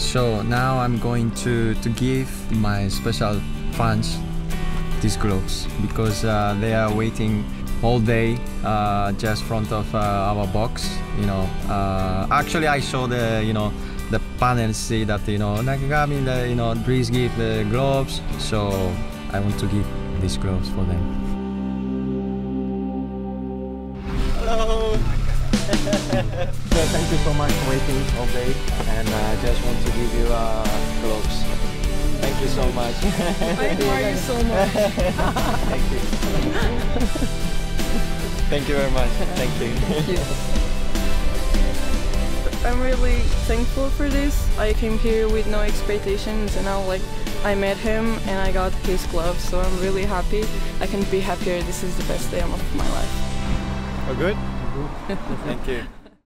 So now I'm going to, to give my special fans these gloves because uh, they are waiting all day uh, just front of uh, our box. You know, uh, actually I saw the you know the panel say that you know Nakagami the you know please give the gloves. So I want to give these gloves for them. Hello. So thank you so much for waiting all day, and I uh, just want to give you uh, gloves. Thank you so much. I admire you so much. Thank you. Thank you very much. Thank you. Thank you. I'm really thankful for this. I came here with no expectations and now like I met him and I got his gloves so I'm really happy. I can be happier. This is the best day of my life. Oh good? Thank you.